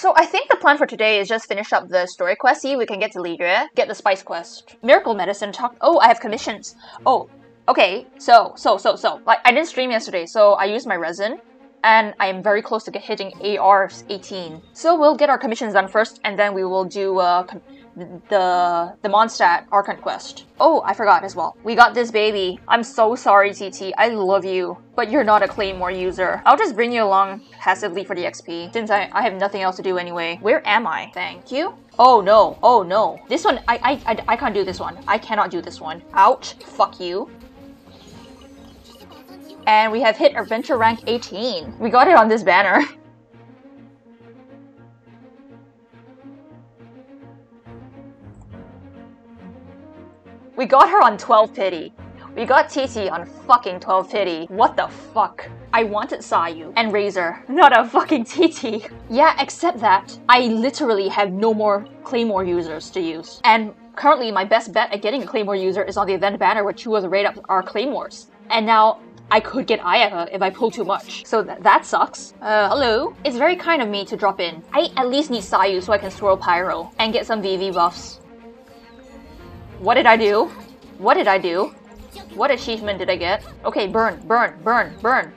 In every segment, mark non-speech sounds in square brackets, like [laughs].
So I think the plan for today is just finish up the story quest, see we can get to Liyue, get the spice quest. Miracle medicine talk oh I have commissions. Oh, okay, so so so so like I didn't stream yesterday, so I used my resin and I am very close to hitting AR 18. So we'll get our commissions done first and then we will do uh, the the Mondstadt Archon quest. Oh, I forgot as well. We got this baby. I'm so sorry, TT. I love you, but you're not a Claymore user. I'll just bring you along passively for the XP, since I, I have nothing else to do anyway. Where am I? Thank you. Oh no, oh no. This one, I, I, I, I can't do this one. I cannot do this one. Ouch. Fuck you. And we have hit adventure rank 18. We got it on this banner. [laughs] We got her on 12 pity. We got TT on fucking 12 pity. What the fuck? I wanted Sayu and Razor, not a fucking TT. Yeah, except that I literally have no more Claymore users to use. And currently my best bet at getting a Claymore user is on the event banner where two of the rate ups are Claymores. And now I could get Ayaka if I pull too much. So th that sucks. Uh, hello? It's very kind of me to drop in. I at least need Sayu so I can swirl Pyro and get some VV buffs. What did I do? What did I do? What achievement did I get? Okay, burn, burn, burn, burn.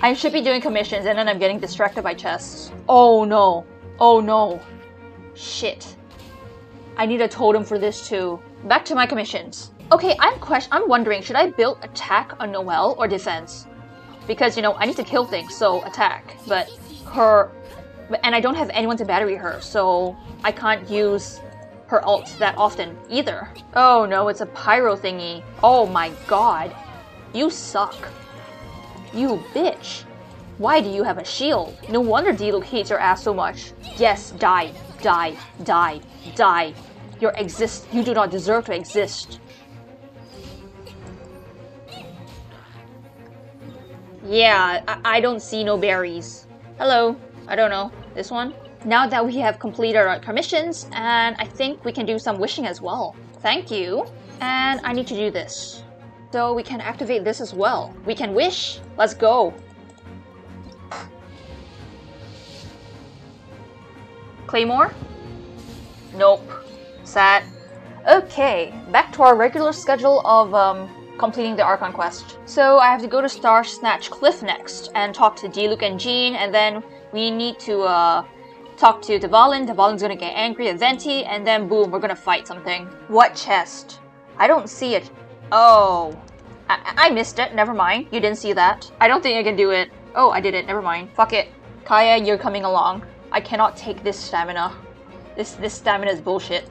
I should be doing commissions and then I'm getting distracted by chests. Oh no. Oh no. Shit. I need a totem for this too. Back to my commissions. Okay, I'm question I'm wondering, should I build attack on Noelle or defense? Because, you know, I need to kill things, so attack. But her... And I don't have anyone to battery her, so I can't use her ult that often either. Oh no, it's a pyro thingy. Oh my god. You suck. You bitch. Why do you have a shield? No wonder Diluc hates your ass so much. Yes, die, die, die, die. Your exist- you do not deserve to exist. Yeah, I, I don't see no berries. Hello. I don't know. This one? Now that we have completed our commissions, and I think we can do some wishing as well. Thank you. And I need to do this. So we can activate this as well. We can wish. Let's go. Claymore? Nope. Sad. Okay, back to our regular schedule of um, completing the Archon quest. So I have to go to Star Snatch Cliff next and talk to Diluc and Jean, and then we need to uh, talk to Dvalin, Dvalin's gonna get angry at Venti, and then boom, we're gonna fight something. What chest? I don't see it. Oh. I, I missed it, never mind. You didn't see that. I don't think I can do it. Oh, I did it, never mind. Fuck it. Kaeya, you're coming along. I cannot take this stamina. This this stamina is bullshit.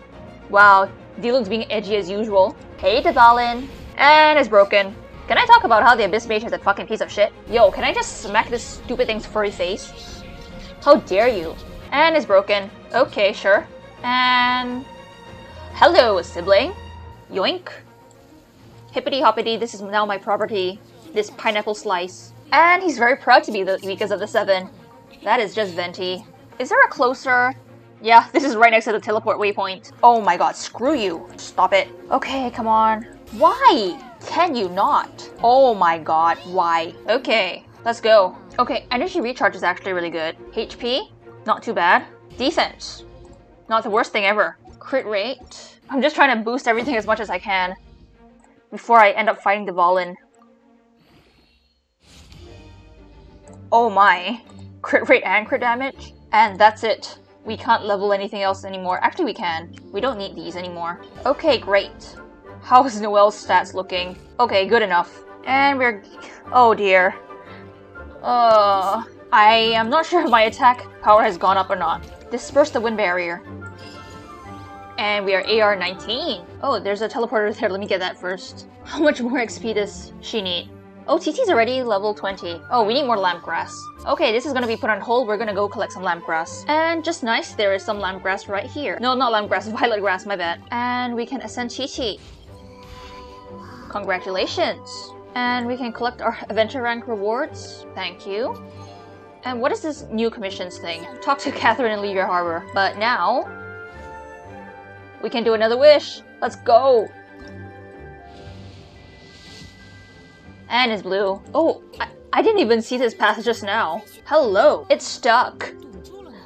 Wow, Diluc's being edgy as usual. Hey, Dvalin. And it's broken. Can I talk about how the Abyss Mage is a fucking piece of shit? Yo, can I just smack this stupid thing's furry face? How dare you? And it's broken. Okay, sure. And... Hello, sibling. Yoink. Hippity hoppity, this is now my property. This pineapple slice. And he's very proud to be the because of the seven. That is just venti. Is there a closer? Yeah, [laughs] this is right next to the teleport waypoint. Oh my god, screw you. Stop it. Okay, come on. Why? Can you not? Oh my god, why? Okay, let's go. Okay, energy recharge is actually really good. HP? Not too bad. Defense. Not the worst thing ever. Crit rate. I'm just trying to boost everything as much as I can before I end up fighting Dvalin. Oh my. Crit rate and crit damage? And that's it. We can't level anything else anymore. Actually, we can. We don't need these anymore. Okay, great. How's Noelle's stats looking? Okay, good enough. And we're... Oh dear. Uh... I am not sure if my attack power has gone up or not. Disperse the wind barrier. And we are AR 19. Oh, there's a teleporter there. Let me get that first. [laughs] How much more XP does she need? Oh, TT's already level 20. Oh, we need more lamp grass. Okay, this is gonna be put on hold. We're gonna go collect some lamp grass. And just nice, there is some lamp grass right here. No, not lamp grass, [laughs] violet grass, my bad. And we can ascend TT. Congratulations. And we can collect our adventure rank rewards. Thank you. And what is this new commissions thing? Talk to [laughs] Catherine and leave your harbor. But now... We can do another wish! Let's go! And it's blue. Oh, I, I didn't even see this path just now. Hello! It's stuck.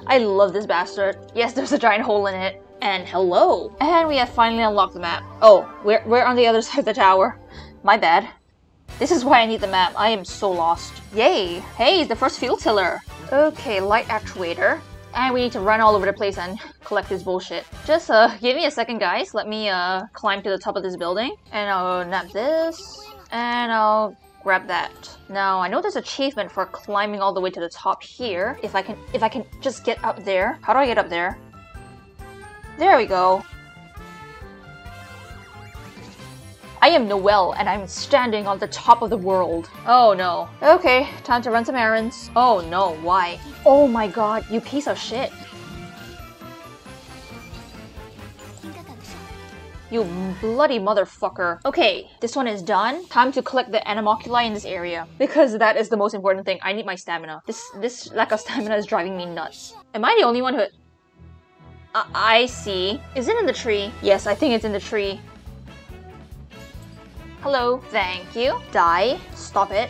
I love this bastard. Yes, there's a giant hole in it. And hello. And we have finally unlocked the map. Oh, we're, we're on the other side of the tower. My bad. This is why I need the map. I am so lost. Yay! Hey, the first fuel tiller. Okay, light actuator. And we need to run all over the place and collect this bullshit. Just uh, give me a second, guys. Let me uh, climb to the top of this building. And I'll nab this. And I'll grab that. Now, I know there's achievement for climbing all the way to the top here. If I can, if I can just get up there. How do I get up there? There we go. I am Noelle, and I'm standing on the top of the world. Oh no. Okay, time to run some errands. Oh no, why? Oh my god, you piece of shit. You bloody motherfucker. Okay, this one is done. Time to collect the Anemoculi in this area. Because that is the most important thing. I need my stamina. This this lack of stamina is driving me nuts. Am I the only one who... Uh, I see. Is it in the tree? Yes, I think it's in the tree. Hello. Thank you. Die. Stop it.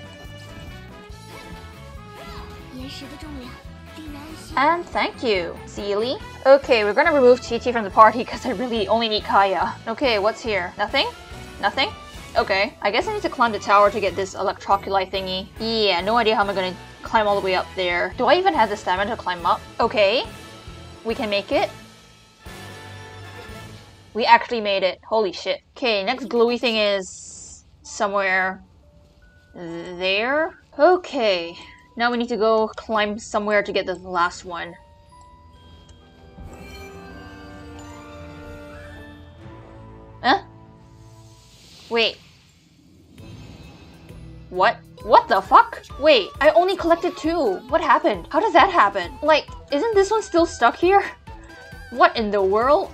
And thank you, Seelie. Okay, we're gonna remove Qiqi from the party because I really only need Kaeya. Okay, what's here? Nothing? Nothing? Okay, I guess I need to climb the tower to get this electroculi thingy. Yeah, no idea how I'm gonna climb all the way up there. Do I even have the stamina to climb up? Okay, we can make it. We actually made it. Holy shit. Okay, next glowy thing is somewhere there. Okay, now we need to go climb somewhere to get the last one. Huh? Wait. What? What the fuck? Wait, I only collected two. What happened? How does that happen? Like, isn't this one still stuck here? [laughs] What in the world?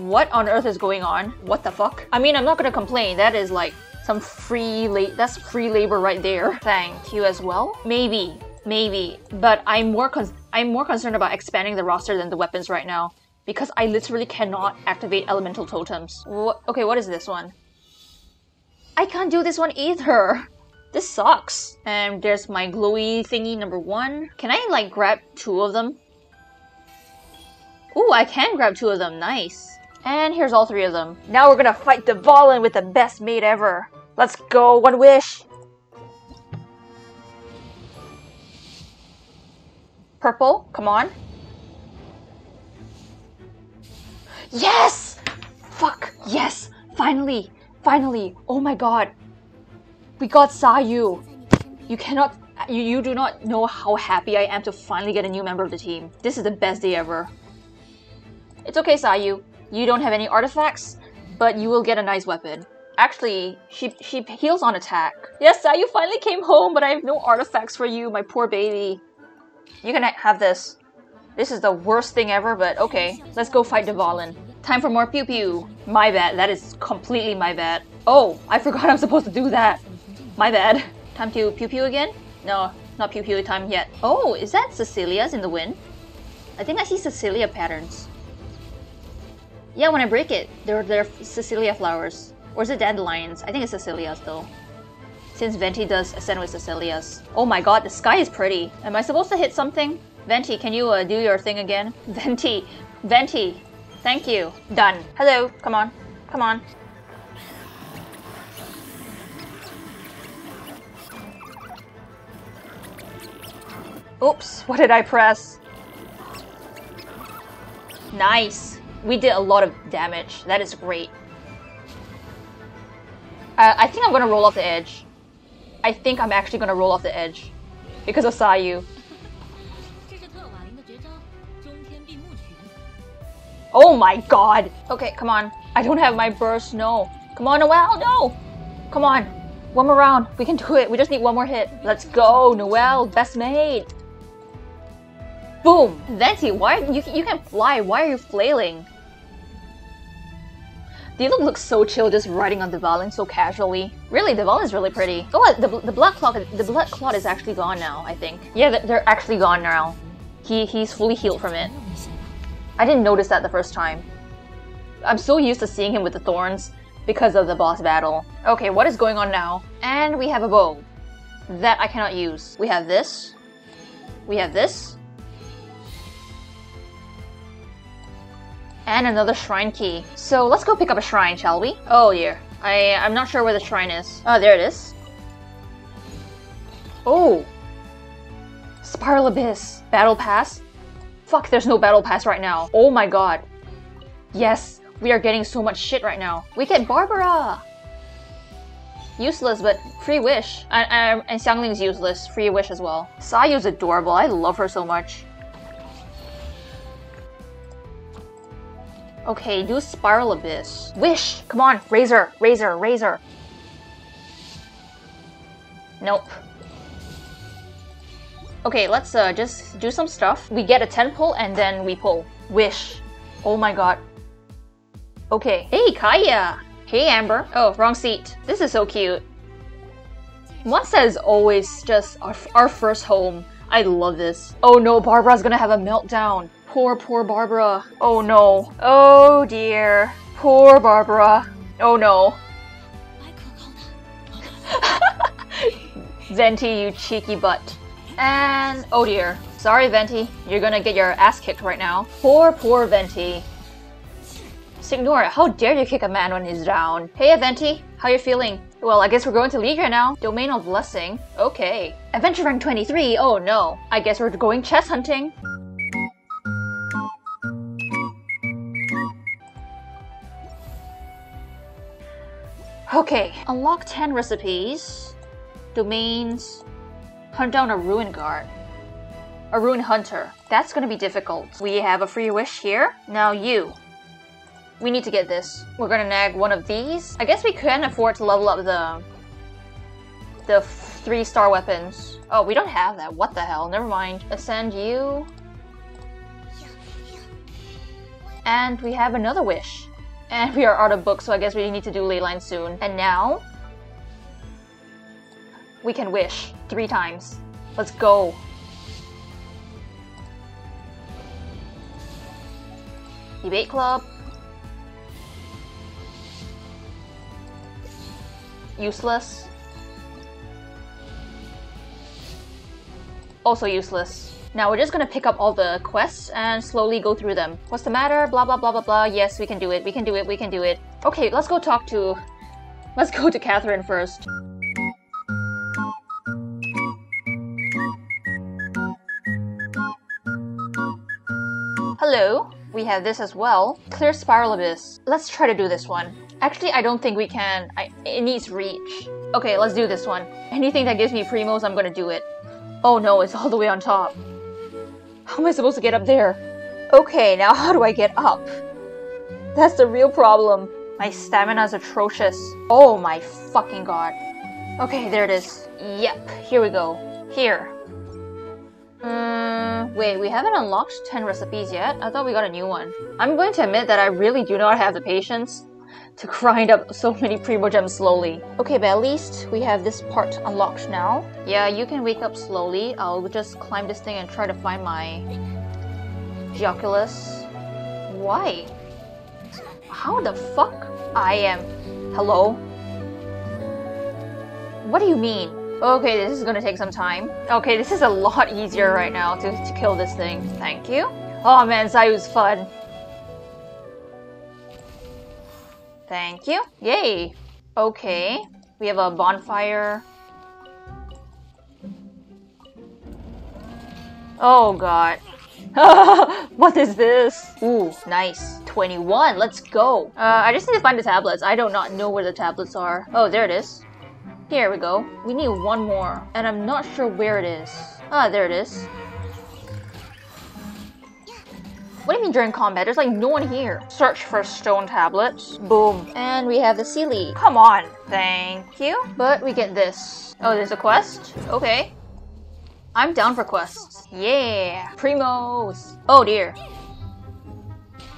What on earth is going on? What the fuck? I mean, I'm not gonna complain. That is like some free la- that's free labor right there. Thank you as well. Maybe, maybe, but I'm more I'm more concerned about expanding the roster than the weapons right now because I literally cannot activate elemental totems. What? Okay, what is this one? I can't do this one either. This sucks. And there's my glowy thingy number one. Can I like grab two of them? Ooh, I can grab two of them. Nice. And here's all three of them. Now we're gonna fight the Dvalin with the best mate ever. Let's go, one wish! Purple, come on. Yes! Fuck, yes! Finally! Finally! Oh my god! We got Sayu! You cannot- you, you do not know how happy I am to finally get a new member of the team. This is the best day ever. It's okay, Sayu. You don't have any artifacts, but you will get a nice weapon. Actually, she she heals on attack. Yes, you finally came home, but I have no artifacts for you, my poor baby. You can have this. This is the worst thing ever, but okay. Let's go fight Dvalin. Time for more pew pew. My bad. That is completely my bad. Oh, I forgot I'm supposed to do that. My bad. Time to pew pew again? No, not pew pew time yet. Oh, is that Cecilia's in the wind? I think I see Cecilia patterns. Yeah, when I break it, they're, they're Cecilia flowers. Or is it dandelions? I think it's Cecilia's though. Since Venti does ascend with Cecilia's. Oh my god, the sky is pretty. Am I supposed to hit something? Venti, can you uh, do your thing again? [laughs] Venti, Venti, thank you. Done. Hello, come on, come on. Oops, what did I press? Nice we did a lot of damage. That is great. Uh, I think I'm gonna roll off the edge. I think I'm actually gonna roll off the edge. Because of Sayu. Oh my god! Okay, come on. I don't have my burst, no. Come on, Noelle, no! Come on. One more round. We can do it. We just need one more hit. Let's go, Noelle. Best mate. Boom! Venti, why you you can fly? Why are you flailing? Diluc looks so chill just riding on Dvalin so casually. Really, Dvalin is really pretty. Oh, the, the blood clot the blood clot is actually gone now. I think. Yeah, they're actually gone now. He he's fully healed from it. I didn't notice that the first time. I'm so used to seeing him with the thorns because of the boss battle. Okay, what is going on now? And we have a bow. That I cannot use. We have this. We have this. And another shrine key. So let's go pick up a shrine, shall we? Oh dear. I, I'm not sure where the shrine is. Oh, there it is. Oh! Spiral Abyss. Battle Pass? Fuck, there's no Battle Pass right now. Oh my god. Yes, we are getting so much shit right now. We get Barbara! Useless, but free wish. And, and, and Xiangling's useless. Free wish as well. Sayu's adorable. I love her so much. Okay, do Spiral Abyss. Wish! Come on, Razor, Razor, Razor. Nope. Okay, let's uh, just do some stuff. We get a 10 pull and then we pull. Wish. Oh my god. Okay. Hey, Kaeya! Hey, Amber. Oh, wrong seat. This is so cute. Mondstadt is always just our, our first home. I love this. Oh no, Barbara's gonna have a meltdown. Poor, poor Barbara. Oh no. Oh dear. Poor Barbara. Oh no. [laughs] Venti, you cheeky butt. And oh dear. Sorry, Venti. You're gonna get your ass kicked right now. Poor, poor Venti. Signora, how dare you kick a man when he's down? Hey, Venti. How you feeling? Well, I guess we're going to Liyue now. Domain of Blessing. Okay. Adventure rank 23? Oh no. I guess we're going chess hunting. Okay, unlock 10 recipes, domains, Hunt down a ruin guard. A ruin hunter. That's gonna be difficult. We have a free wish here. Now you. We need to get this. We're gonna nag one of these. I guess we can afford to level up the the three star weapons. Oh, we don't have that. What the hell? Never mind. Ascend you. And we have another wish. And we are out of books, so I guess we need to do Leyline soon. And now, we can wish three times. Let's go. Debate club. Useless. Also useless. Now we're just gonna pick up all the quests and slowly go through them. What's the matter? Blah blah blah blah blah. Yes, we can do it. We can do it. We can do it. Okay, let's go talk to... Let's go to Catherine first. Hello, we have this as well. Clear Spiral Abyss. Let's try to do this one. Actually, I don't think we can. I, it needs reach. Okay, let's do this one. Anything that gives me primos, I'm gonna do it. Oh no, it's all the way on top. How am I supposed to get up there? Okay, now [laughs] how do I get up? That's the real problem. My stamina is atrocious. Oh my fucking god. Okay, there it is. Yep, here we go. Here. Um, wait, we haven't unlocked 10 recipes yet? I thought we got a new one. I'm going to admit that I really do not have the patience to grind up so many Primogems slowly. Okay, but at least we have this part unlocked now. Yeah, you can wake up slowly. I'll just climb this thing and try to find my Geoculus. Why? How the fuck? I am... Hello? What do you mean? Okay, this is gonna take some time. Okay, this is a lot easier right now to, to kill this thing. Thank you. Oh man, Sayu's fun. Thank you. Yay. Okay. We have a bonfire. Oh god. [laughs] what is this? Ooh, nice. 21, let's go. Uh, I just need to find the tablets. I do not know where the tablets are. Oh, there it is. Here we go. We need one more, and I'm not sure where it is. Ah, there it is. What do you mean during combat? There's like no one here. Search for stone tablets. Boom. And we have the Seelie. Come on. Thank you. But we get this. Oh, there's a quest? Okay. I'm down for quests. Yeah. Primos. Oh dear.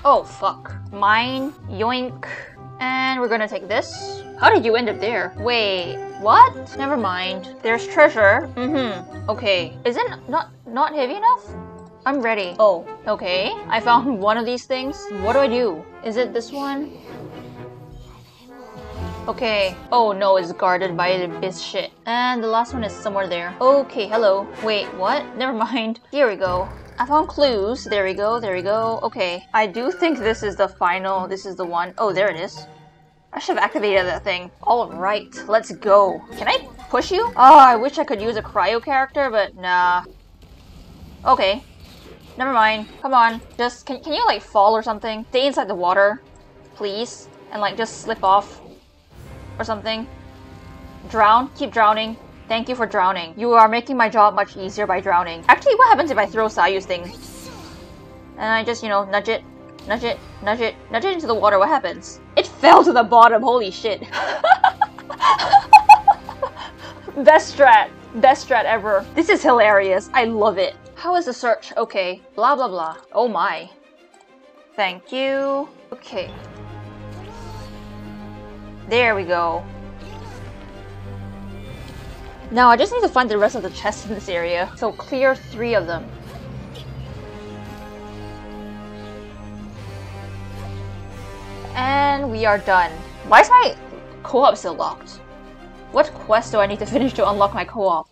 Oh fuck. Mine. Yoink. And we're gonna take this. How did you end up there? Wait, what? Never mind. There's treasure. Mm-hmm. Okay. Is it not not heavy enough? I'm ready. Oh, okay. I found [laughs] one of these things. What do I do? Is it this one? Okay. Oh no, it's guarded by the abyss shit. And the last one is somewhere there. Okay, hello. Wait, what? [laughs] Never mind. Here we go. I found clues. There we go, there we go. Okay. I do think this is the final. This is the one. Oh, there it is. I should have activated that thing. Alright, let's go. Can I push you? Oh, I wish I could use a cryo character, but nah. Okay. Never mind. Come on. Just, can, can you like fall or something? Stay inside the water, please. And like just slip off or something. Drown. Keep drowning. Thank you for drowning. You are making my job much easier by drowning. Actually, what happens if I throw Sayu's thing? And I just, you know, nudge it, nudge it, nudge it, nudge it into the water. What happens? It [laughs] fell to the bottom. Holy shit. [laughs] Best strat. Best strat ever. This is hilarious. I love it. How is the search? Okay. Blah, blah, blah. Oh my. Thank you. Okay. There we go. Now I just need to find the rest of the chests in this area. So clear three of them. And we are done. Why is my co-op still locked? What quest do I need to finish to unlock my co-op?